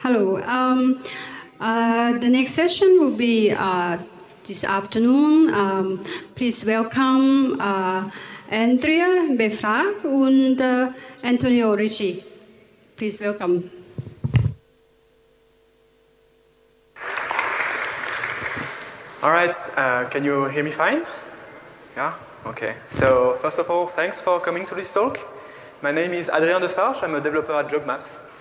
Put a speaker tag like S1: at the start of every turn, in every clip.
S1: Hello. Um, uh, the next session will be uh, this afternoon. Um, please welcome uh, Andrea Befra and uh, Antonio Ricci. Please welcome.
S2: All right, uh, can you hear me fine? Yeah? Okay. So, first of all, thanks for coming to this talk. My name is Adrien Defarge, I'm a developer at Jawg Maps.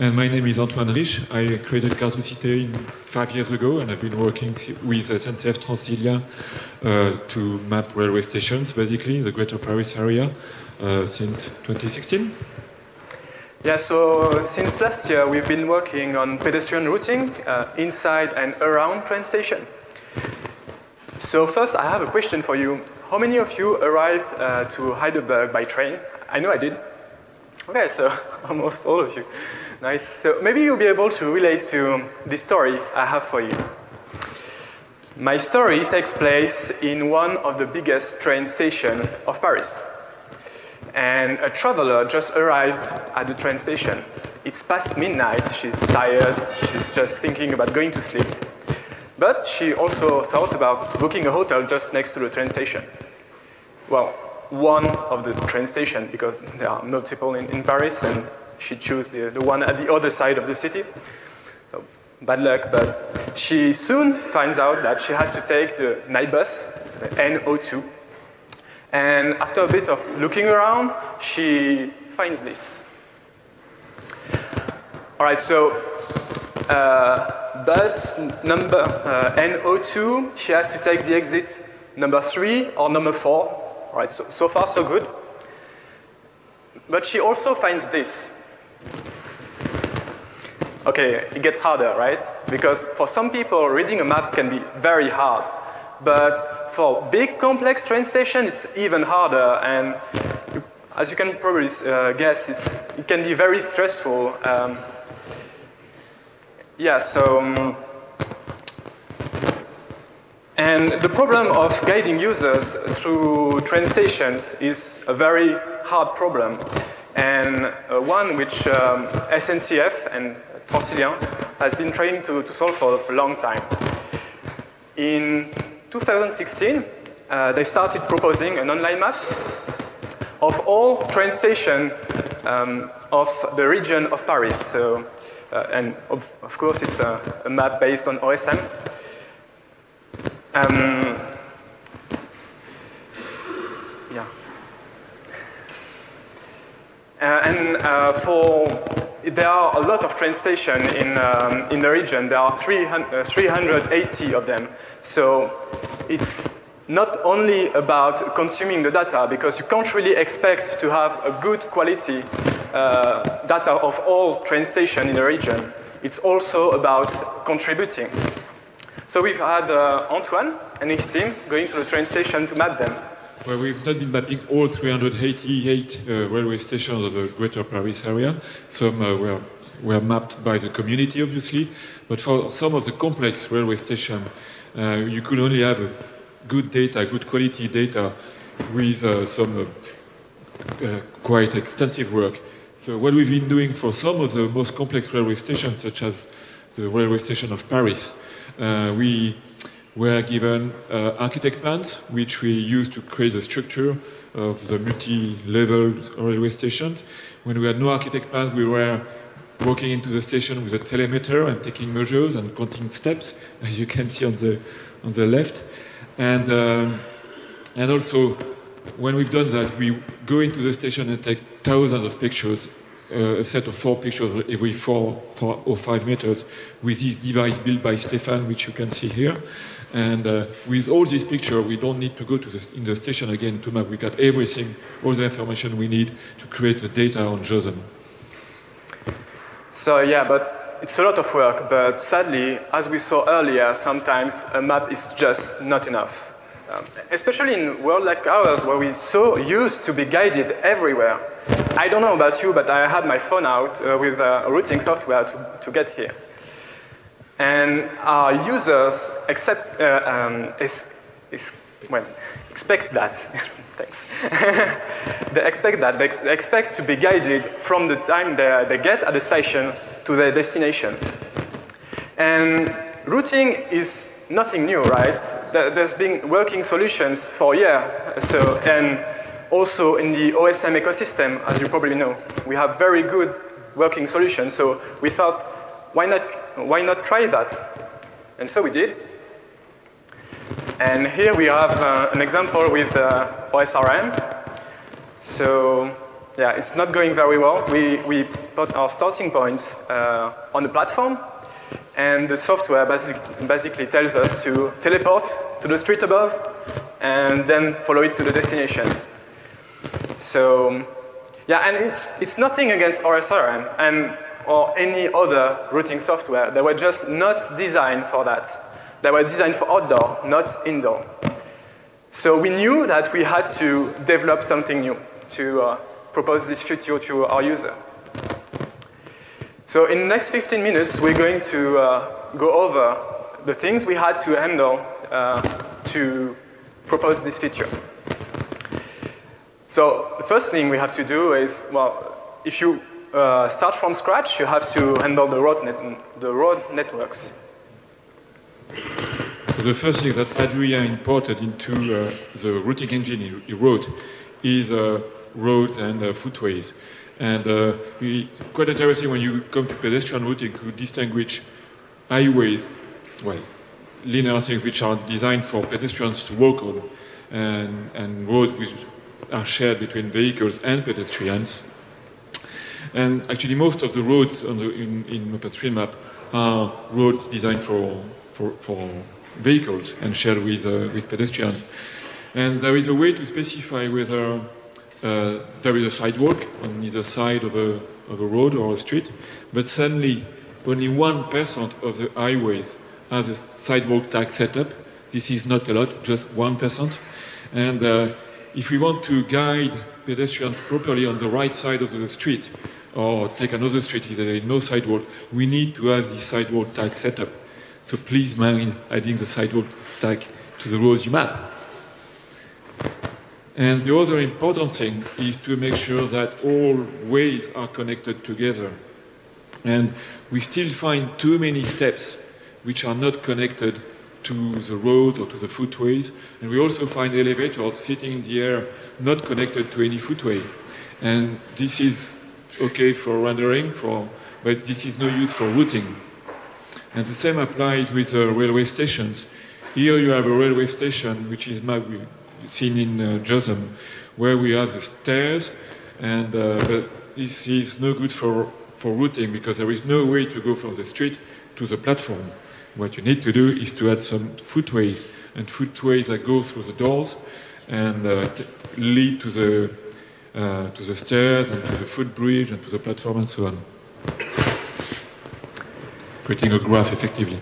S3: And my name is Antoine Riche. I created Cartocité five years ago, and I've been working with SNCF Transilien uh, to map railway stations, basically, the Greater Paris area, uh, since 2016.
S2: Yeah, so since last year, we've been working on pedestrian routing uh, inside and around train station. So first, I have a question for you. How many of you arrived uh, to Heidelberg by train? I know I did. Okay, so almost all of you. Nice. So maybe you'll be able to relate to the story I have for you. My story takes place in one of the biggest train stations of Paris. And a traveler just arrived at the train station. It's past midnight, she's tired, she's just thinking about going to sleep. But she also thought about booking a hotel just next to the train station. Well, one of the train stations, because there are multiple in, in Paris, and she chose the, the one at the other side of the city. So bad luck, but she soon finds out that she has to take the night bus, the N02. And after a bit of looking around, she finds this. All right, so uh, bus number uh, N02, she has to take the exit number three or number four. All right, so, so far so good. But she also finds this. Okay, it gets harder, right? Because for some people, reading a map can be very hard. But for big complex train stations, it's even harder. And as you can probably uh, guess, it can be very stressful. Um, yeah, so. Um, and the problem of guiding users through train stations is a very hard problem, and uh, one which um, SNCF and Transilien has been trying to, to solve for a long time. In 2016, uh, they started proposing an online map of all train stations um, of the region of Paris. So, uh, and of, of, course, it's a, a, map based on OSM. Um, yeah. Uh, and uh, for there are a lot of train stations in, um, in the region. There are 300, uh, 380 of them. So it's not only about consuming the data because you can't really expect to have a good quality uh, data of all train stations in the region. It's also about contributing. So we've had uh, Antoine and his team going to the train station to map them.
S3: Well, we've not been mapping all 388 uh, railway stations of the Greater Paris area. Some uh, were, were mapped by the community, obviously, but for some of the complex railway stations, uh, you could only have good data, good quality data, with uh, some uh, uh, quite extensive work. So what we've been doing for some of the most complex railway stations, such as the railway station of Paris, we were given uh, architect plans, which we used to create the structure of the multi-level railway stations. When we had no architect plans, we were walking into the station with a telemeter and taking measures and counting steps, as you can see on the, on the left. And, um, and also, when we've done that, we go into the station and take thousands of pictures, a set of four pictures every four, four or five meters, with this device built by Stefan, which you can see here. And uh, with all these pictures, we don't need to go to the, in the station again to map. We got everything, all the information we need to create the data on JOSM.
S2: So yeah, but it's a lot of work. But sadly, as we saw earlier, sometimes a map is just not enough. Um, especially in a world like ours, where we're so used to be guided everywhere. I don't know about you, but I had my phone out uh, with uh, routing software to, to get here. And our users accept, uh, um, is, is well, expect that. Thanks. they expect that. They expect to be guided from the time they, they get at the station to their destination. And routing is nothing new, right? There- There's been working solutions for a year. So, and also in the OSM ecosystem, as you probably know, we have very good working solutions. So we thought, why not, why not try that? And so we did. And here we have uh, an example with uh, OSRM. So yeah, it's not going very well. We, we put our starting points uh, on the platform, and the software basic, basically tells us to teleport to the street above, and then follow it to the destination. So yeah, and it's, it's nothing against OSRM and or any other routing software. They were just not designed for that. They were designed for outdoor, not indoor. So we knew that we had to develop something new to uh, propose this feature to our user. So in the next 15 minutes, we're going to uh, go over the things we had to handle uh, to propose this feature. So the first thing we have to do is, well, if you uh, start from scratch, you have to handle the road, net- the road networks.
S3: So the first thing that Adrien imported into uh, the routing engine he, he wrote is uh, roads and uh, footways. And uh, it's quite interesting when you come to pedestrian routing to distinguish highways, well, linear things which are designed for pedestrians to walk on, and, and roads which are shared between vehicles and pedestrians. And actually, most of the roads the, in, in OpenStreetMap are roads designed for, for, for vehicles and shared with, uh, with pedestrians. And there is a way to specify whether uh, there is a sidewalk on either side of a, of a road or a street, but suddenly only 1% of the highways have a sidewalk tag set up. This is not a lot, just 1%. And uh, if we want to guide pedestrians properly on the right side of the street, or take another street if there is no sidewalk, we need to have the sidewalk tag set up. So please mind adding the sidewalk tag to the roads you map. And the other important thing is to make sure that all ways are connected together. And we still find too many steps which are not connected to the roads or to the footways. And we also find elevators sitting in the air not connected to any footway. And this is okay for rendering, for, but this is no use for routing. And the same applies with uh, railway stations. Here you have a railway station which is seen in uh, JOSM, where we have the stairs, and uh, but this is no good for, for routing because there is no way to go from the street to the platform. What you need to do is to add some footways, and footways that go through the doors and uh, lead to the, uh, to the stairs and to the footbridge and to the platform and so on. Creating a graph effectively.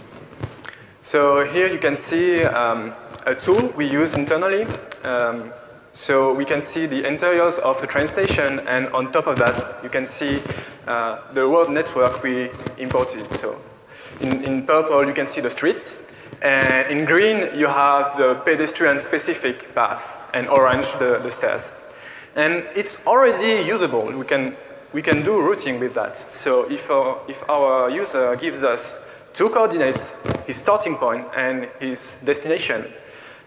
S2: So here you can see um, a tool we use internally. Um, so we can see the interiors of a train station, and on top of that, you can see uh, the road network we imported. So in, in purple, you can see the streets, and in green, you have the pedestrian-specific path, and orange, the, the stairs. And it's already usable. We can, we can do routing with that. So if our, if our user gives us two coordinates, his starting point and his destination,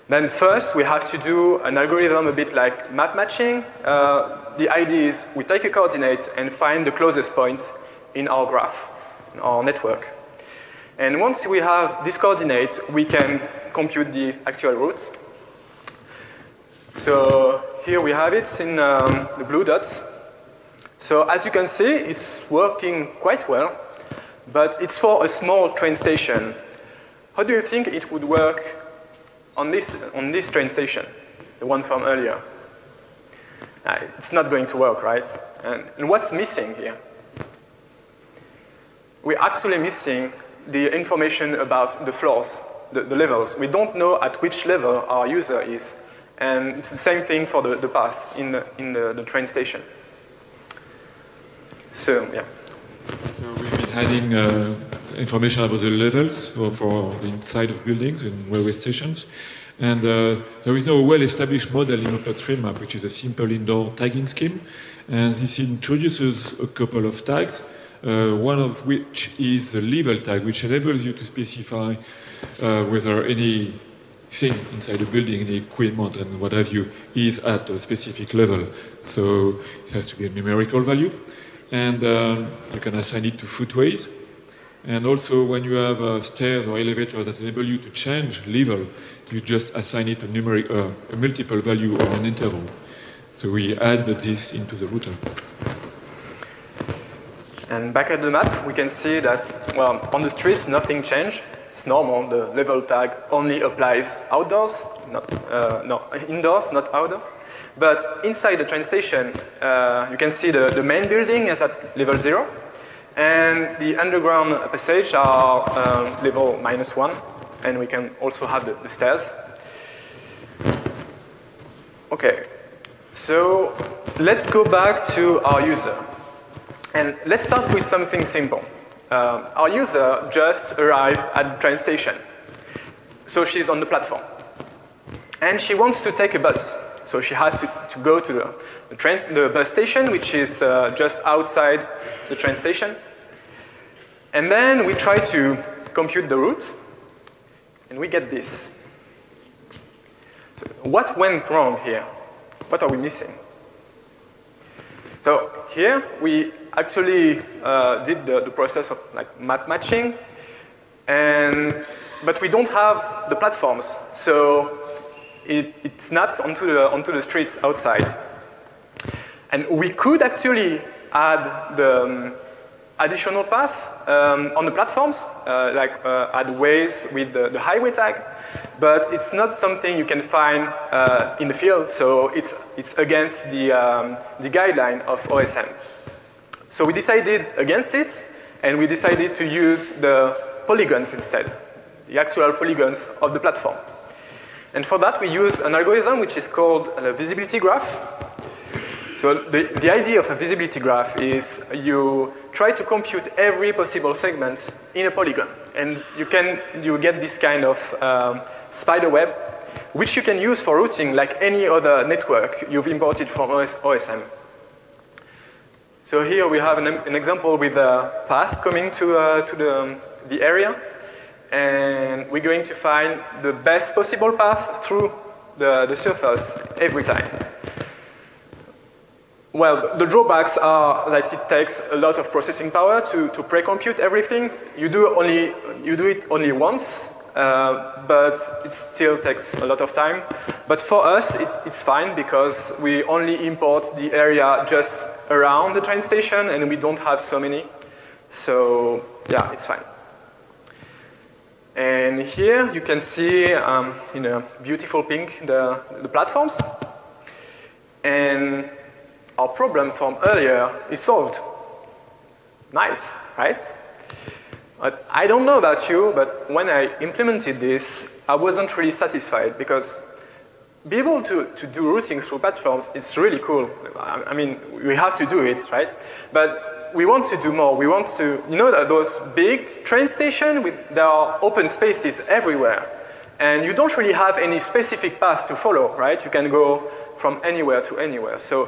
S2: then first we have to do an algorithm a bit like map matching. Uh, the idea is we take a coordinate and find the closest point in our graph, in our network. And once we have this coordinate, we can compute the actual route. So here we have it in um, the blue dots. So as you can see, it's working quite well, but it's for a small train station. How do you think it would work on this, on this train station, the one from earlier? Uh, it's not going to work, right? And, and what's missing here? We're actually missing the information about the floors, the, the levels. We don't know at which level our user is. And it's the same thing for the, the path in, the, in the, the train station. So, yeah.
S3: So we've been adding uh, information about the levels for, for the inside of buildings and railway stations. And uh, there is no well-established model in OpenStreetMap, which is a simple indoor tagging scheme. And this introduces a couple of tags, uh, one of which is a level tag, which enables you to specify uh, whether any thing inside a building, any equipment and what have you, is at a specific level. So it has to be a numerical value. And uh, you can assign it to footways. And also when you have stairs or elevators that enable you to change level, you just assign it a, numeric, uh, a multiple value or an interval. So we add this into the router.
S2: And back at the map, we can see that, well, on the streets, nothing changed. It's normal. The level tag only applies outdoors, not, uh, no, indoors, not outdoors. But inside the train station, uh, you can see the, the main building is at level zero. And the underground passage are um, level minus one. And we can also have the, the stairs. Okay, so let's go back to our user. And let's start with something simple. Uh, our user just arrived at the train station. So she's on the platform. And she wants to take a bus. So she has to, to go to the, the, train, the bus station, which is uh, just outside the train station. And then we try to compute the route, and we get this. So what went wrong here? What are we missing? So here we actually uh, did the, the, process of like map matching, and but we don't have the platforms, so it, it snaps onto the onto the streets outside, and we could actually add the um, additional path um, on the platforms, uh, like uh, add ways with the, the, highway tag, but it's not something you can find uh, in the field, so it's, it's against the, um, the guideline of OSM. So we decided against it, and we decided to use the polygons instead, the actual polygons of the platform. And for that, we use an algorithm which is called a visibility graph. So the, the idea of a visibility graph is you try to compute every possible segment in a polygon. And you can you get this kind of um, spider web, which you can use for routing like any other network you've imported from OS, OSM. So here we have an, an, example with a path coming to, uh, to the, um, the area. And we're going to find the best possible path through the, the surface every time. Well, the drawbacks are that it takes a lot of processing power to, to pre-compute everything. You do, only, you do it only once, uh, but it still takes a lot of time. But for us, it, it's fine because we only import the area just around the train station and we don't have so many. So yeah, it's fine. And here you can see um, in a beautiful pink the, the platforms. And our problem from earlier is solved. Nice, right? But I don't know about you, but when I implemented this, I wasn't really satisfied because be able to, to do routing through platforms, it's really cool. I mean, we have to do it, right? But we want to do more. We want to, you know, those big train stations, there are open spaces everywhere. And you don't really have any specific path to follow, right? You can go from anywhere to anywhere. So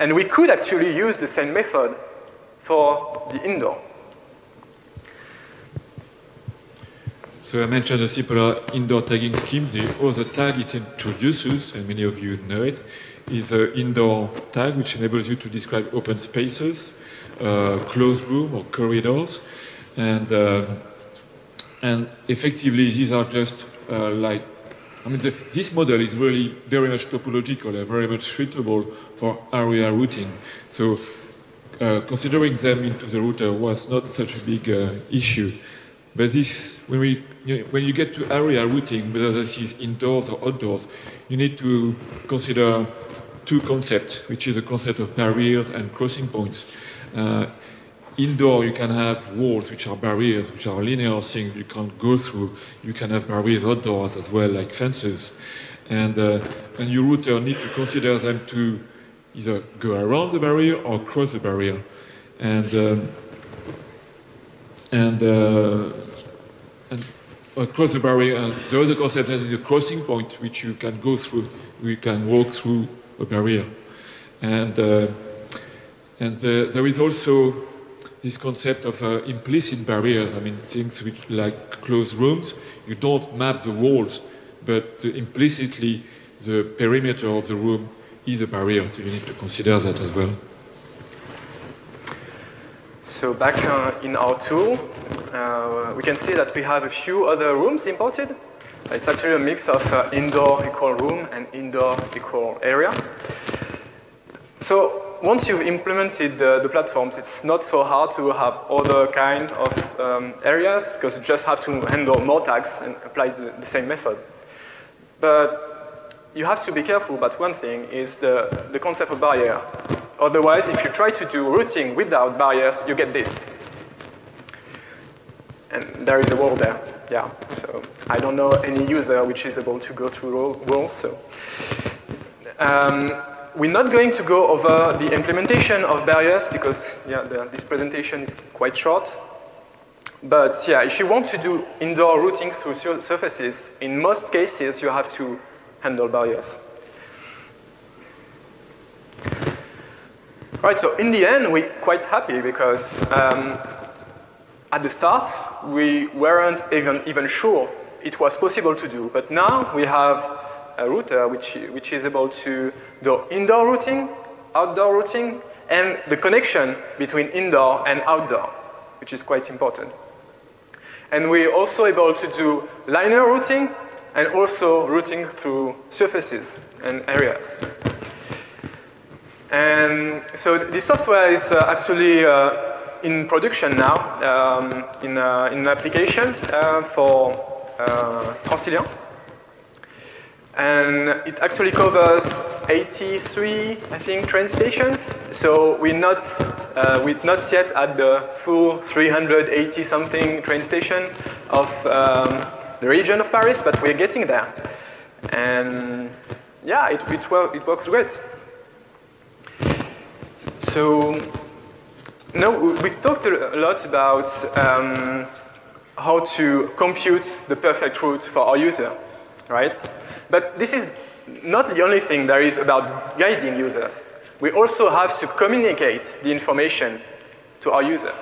S2: and we could actually use the same method for the indoor.
S3: So I mentioned the simple indoor tagging scheme. The other tag it introduces, and many of you know it, is an indoor tag which enables you to describe open spaces, uh, closed room or corridors, and uh, and effectively these are just uh, like I mean, the, this model is really very much topological and very much suitable for area routing. So uh, considering them into the router was not such a big uh, issue. But this, when, we, you know, when you get to area routing, whether this is indoors or outdoors, you need to consider two concepts, which is a concept of barriers and crossing points. Uh, Indoor, you can have walls, which are barriers, which are linear things you can't go through. You can have barriers outdoors as well, like fences. And, uh, and your router need to consider them to either go around the barrier or cross the barrier. And, um, and, uh, and across the barrier. And the other concept is a crossing point, which you can go through. You can walk through a barrier. And, uh, and the, there is also this concept of uh, implicit barriers. I mean, things which, like closed rooms, you don't map the walls, but implicitly the perimeter of the room is a barrier, so you need to consider that as well.
S2: So back uh, in our tool, uh, we can see that we have a few other rooms imported. It's actually a mix of uh, indoor equal room and indoor equal area. So once you've implemented the, the, platforms, it's not so hard to have other kind of um, areas because you just have to handle more tags and apply the, the, same method. But you have to be careful about one thing is the, the concept of barrier. Otherwise, if you try to do routing without barriers, you get this. And there is a wall there, yeah. So I don't know any user which is able to go through walls, so. Um, we're not going to go over the implementation of barriers because yeah, the, this presentation is quite short. But yeah, if you want to do indoor routing through surfaces, in most cases you have to handle barriers. Right, so in the end we're quite happy because um, at the start we weren't even, even sure it was possible to do, but now we have a router which, which is able to do indoor routing, outdoor routing, and the connection between indoor and outdoor, which is quite important. And we're also able to do linear routing and also routing through surfaces and areas. And so this software is uh, actually uh, in production now um, in, uh, in an application uh, for uh, Transilien. And it actually covers 83, I think, train stations. So we're not, uh, we're not yet at the full 380 something train station of um, the region of Paris, but we're getting there. And yeah, it, it, it works great. So, no, we've talked a lot about um, how to compute the perfect route for our user, right? But this is not the only thing there is about guiding users. We also have to communicate the information to our user.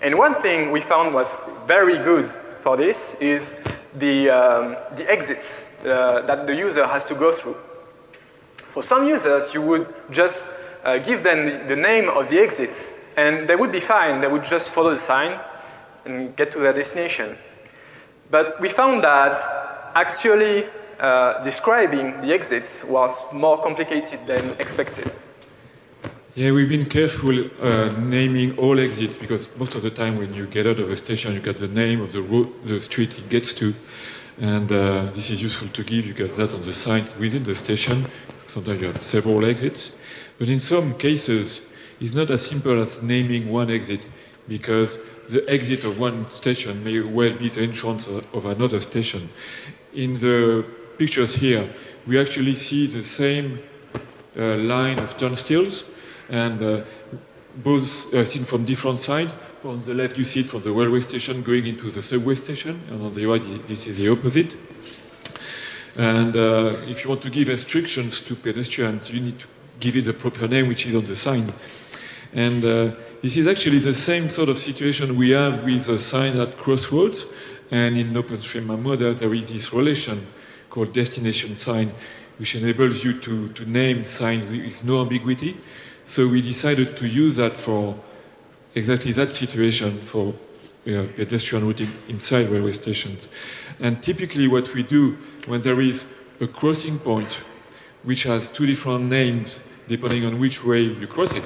S2: And one thing we found was very good for this is the, um, the exits uh, that the user has to go through. For some users, you would just uh, give them the, the name of the exit, and they would be fine. They would just follow the sign and get to their destination. But we found that actually uh, describing the exits was more complicated than expected.
S3: Yeah, we've been careful uh, naming all exits because most of the time when you get out of a station, you get the name of the road, the street it gets to. And uh, this is useful to give. You get that on the sign within the station. Sometimes you have several exits. But in some cases, it's not as simple as naming one exit because the exit of one station may well be the entrance of another station. In the pictures here, we actually see the same uh, line of turnstiles and uh, both uh, seen from different sides. On the left, you see it from the railway station going into the subway station, and on the right, this is the opposite. And uh, if you want to give instructions to pedestrians, you need to give it the proper name, which is on the sign. And uh, this is actually the same sort of situation we have with a sign at crossroads. And in OpenStreetMap model, there is this relation called destination sign, which enables you to, to name signs with no ambiguity. So we decided to use that for exactly that situation for uh, pedestrian routing inside railway stations. And typically what we do when there is a crossing point which has two different names depending on which way you cross it,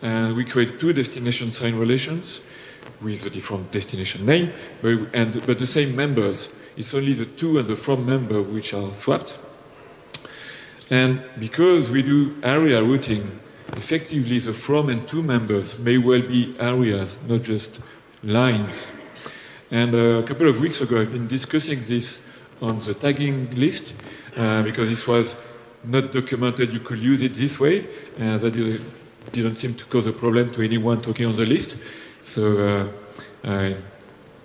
S3: and we create two destination sign relations with a different destination name, but, and, but the same members. It's only the to and the from member which are swapped. And because we do area routing, effectively the from and to members may well be areas, not just lines. And uh, a couple of weeks ago, I've been discussing this on the tagging list uh, because this was not documented. You could use it this way. Uh, that didn't seem to cause a problem to anyone talking on the list. So uh, I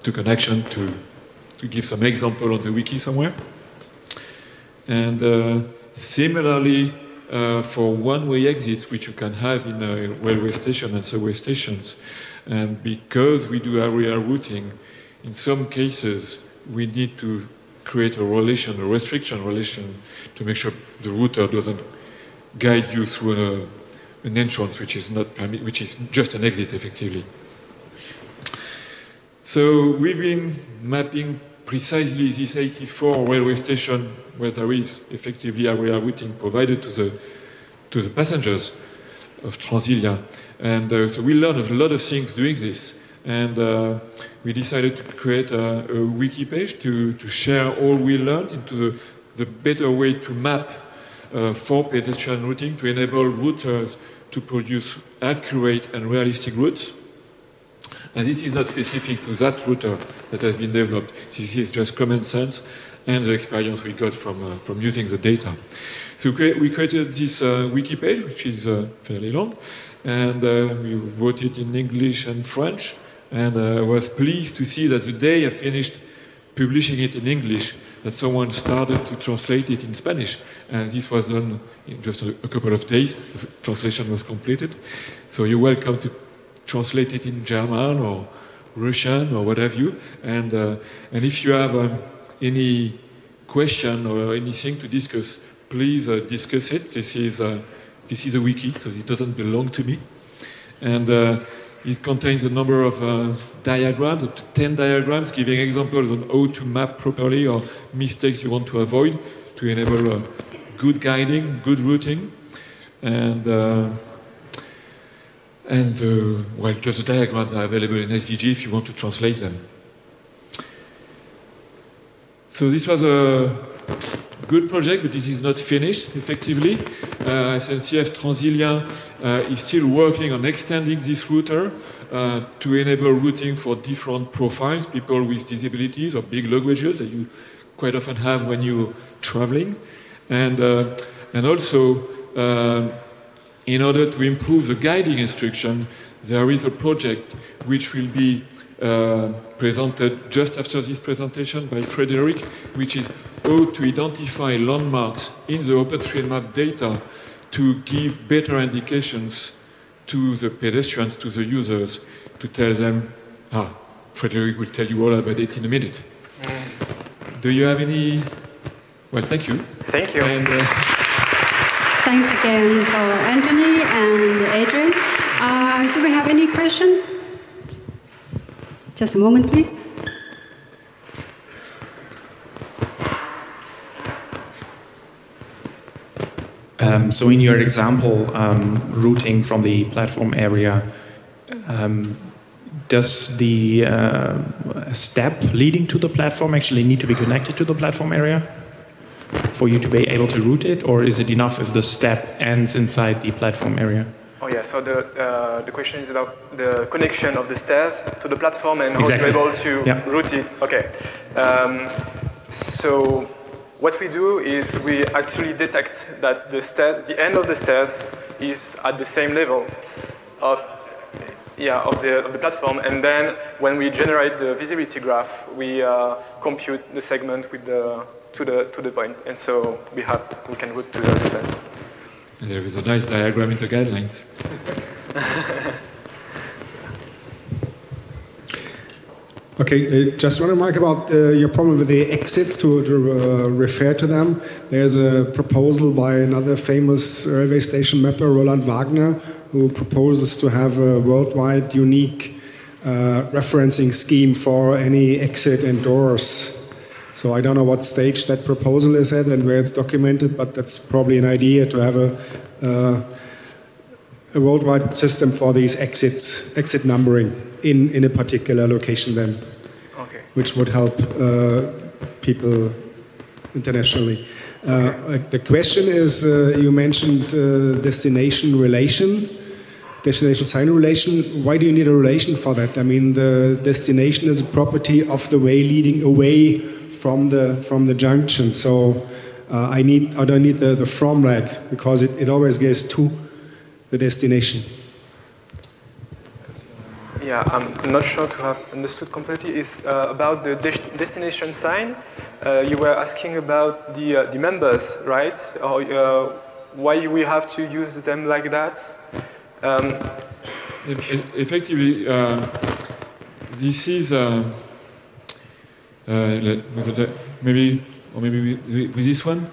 S3: took an action to to give some example on the wiki somewhere. And uh, similarly, uh, for one-way exits, which you can have in a railway station and subway stations, and because we do area routing, in some cases we need to create a relation, a restriction relation, to make sure the router doesn't guide you through a, an entrance which is not permit, which is just an exit effectively. So we've been mapping precisely this 84 railway station where there is effectively area routing provided to the to the passengers of Transilien. And uh, so we learned a lot of things doing this. And uh, we decided to create a, a, wiki page to, to share all we learned into the, the better way to map uh, for pedestrian routing to enable routers to produce accurate and realistic routes. And this is not specific to that router that has been developed. This is just common sense and the experience we got from, uh, from using the data. So we created this uh, wiki page, which is uh, fairly long, and uh, we wrote it in English and French, and I uh, was pleased to see that the day I finished publishing it in English, that someone started to translate it in Spanish. And this was done in just a, couple of days. The translation was completed. So you're welcome to translate it in German or Russian or what have you. And, uh, and if you have um, any question or anything to discuss, please uh, discuss it. This is, uh, this is a wiki, so it doesn't belong to me. And uh, it contains a number of uh, diagrams, up to 10 diagrams, giving examples on how to map properly or mistakes you want to avoid to enable uh, good guiding, good routing. And, uh, and well, just the diagrams are available in SVG if you want to translate them. So this was a good project, but this is not finished effectively. Uh, SNCF Transilien uh, is still working on extending this router uh, to enable routing for different profiles, people with disabilities or big luggages that you quite often have when you're traveling. And, uh, and also, uh, in order to improve the guiding instruction, there is a project which will be uh, presented just after this presentation by Frederic, which is how to identify landmarks in the OpenStreetMap data to give better indications to the pedestrians, to the users, to tell them, ah, Frederick will tell you all about it in a minute. Mm. Do you have any? Well, thank you.
S2: Thank you. And, uh...
S1: Thanks again for Anthony and Adrian. Uh, do we have any question? Just a moment, please.
S4: Um, so in your example, um, routing from the platform area, um, does the uh, step leading to the platform actually need to be connected to the platform area for you to be able to route it, or is it enough if the step ends inside the platform area?
S2: Oh yeah, so the, uh, the question is about the connection of the stairs to the platform and
S4: exactly.
S2: how you're able to
S4: yeah.
S2: route it. Okay. Um, so what we do is we actually detect that the, stair, the end of the stairs is at the same level of, yeah, of, the, of the platform. And then when we generate the visibility graph, we uh, compute the segment with the, to, the, to the point. And so we, have, we can route to the details.
S3: There is a nice diagram in the guidelines.
S5: Okay, uh, just one remark about uh, your problem with the exits to, to uh, refer to them. There's a proposal by another famous railway station mapper, Roland Wagner, who proposes to have a worldwide unique uh, referencing scheme for any exit and doors. So I don't know what stage that proposal is at and where it's documented, but that's probably an idea to have a, uh, a worldwide system for these exits, exit numbering in, in a particular location then which would help uh, people internationally. Uh, the question is, uh, you mentioned destination relation, destination sign relation. Why do you need a relation for that? I mean, the destination is a property of the way leading away from the from the junction. So uh, I need I don't need the, the from leg because it, it always goes to the destination.
S2: Yeah, I'm not sure to have understood completely, is uh, about the des destination sign. Uh, you were asking about the, uh, the members, right? Or, uh, why we have to use them like that? Um,
S3: Effectively, uh, this is uh, uh, maybe or maybe with, with this one.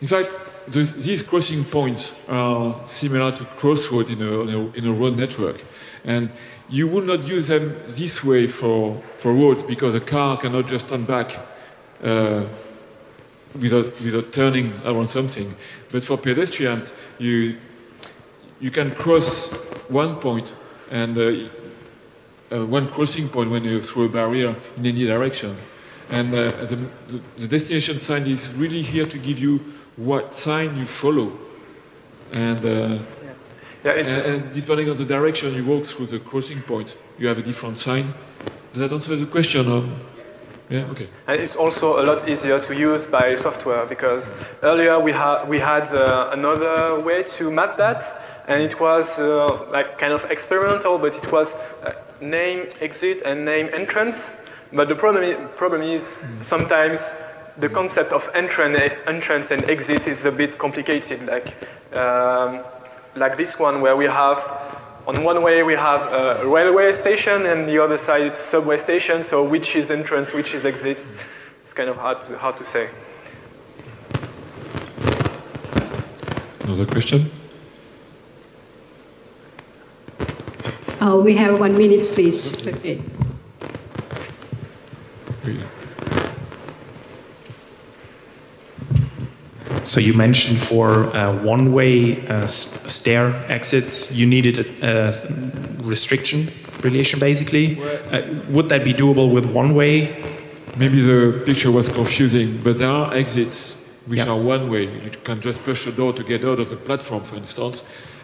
S3: In fact, the, these crossing points are similar to crossroads in a, in a, road network, and you would not use them this way for for roads because a car cannot just turn back. Uh, without, without turning around something. But for pedestrians, you, you can cross one point and uh, uh, one crossing point when you throw a barrier in any direction. And uh, the, the, the destination sign is really here to give you what sign you follow. And, uh,
S2: yeah, it's,
S3: and, and depending on the direction you walk through the crossing point, you have a different sign. Does that answer the question? Or? Yeah, okay.
S2: And it's also a lot easier to use by software because earlier we, ha- we had uh, another way to map that and it was uh, like kind of experimental but it was uh, name exit and name entrance but the problem, problem is sometimes the concept of entrance, entrance and exit is a bit complicated like, um, like this one where we have on one way we have a railway station and the other side is subway station, so which is entrance, which is exit? It's kind of hard to, hard to say.
S3: Another question?
S1: Oh, we have one minute, please. Okay.
S4: So you mentioned for uh, one-way uh, stair exits, you needed a, restriction relation, basically. Uh, would that be doable with one-way?
S3: Maybe the picture was confusing, but there are exits which
S4: Yeah.
S3: are one way. You can just push a door to get out of the platform, for instance,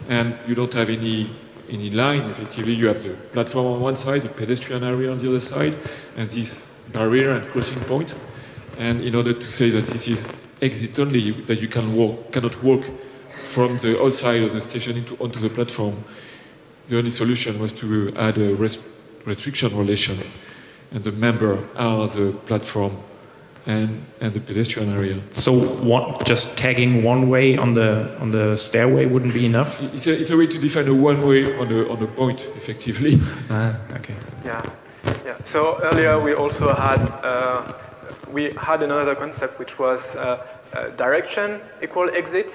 S3: and you don't have any any line. Effectively, you have the platform on one side, the pedestrian area on the other side, and this barrier and crossing point. And in order to say that this is exit only, that you can walk, cannot walk from the outside of the station into onto the platform, the only solution was to add a res- restriction relation, and the member are the platform and, and the pedestrian area.
S4: So one, just tagging one way on the on the stairway wouldn't be enough.
S3: It's a, it's a way to define a one way on a, on a point, effectively.
S4: Ah, okay.
S2: Yeah, yeah. So earlier we also had uh, we had another concept which was uh, uh, direction equal exit,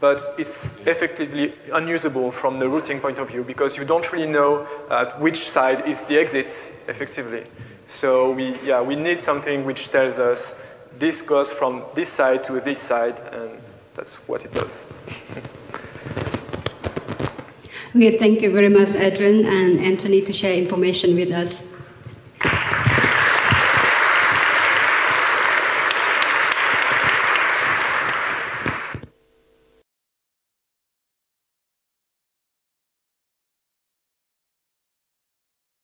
S2: but it's effectively unusable from the routing point of view because you don't really know at which side is the exit effectively. So we yeah we need something which tells us this goes from this side to this side, and that's what it does.
S1: We thank you very much, Adrian and Anthony, to share information with us.